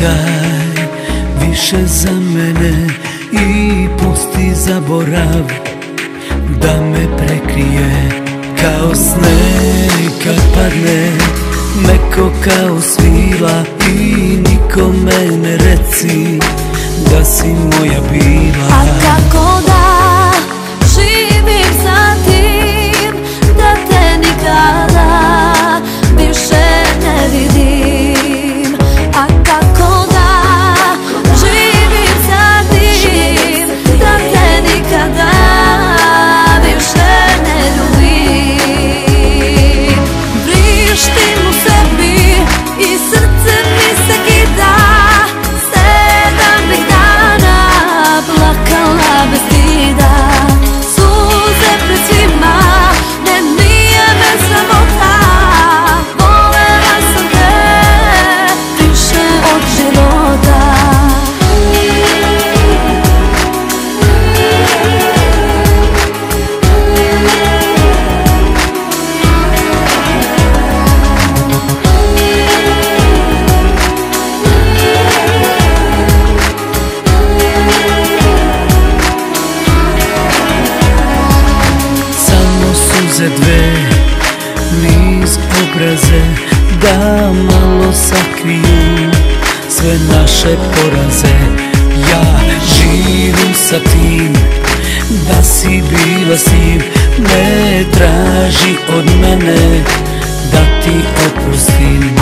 daj više za mene I pusti zaborav da me prekrije Kao sneg kad padne. Meko kao svila I nikome ne reci Da si moja bila dve niz obraze Da malo sakriju sve naše poraze. Ja živim sa tim da si bila s njim Ne traži od mene da ti oprostim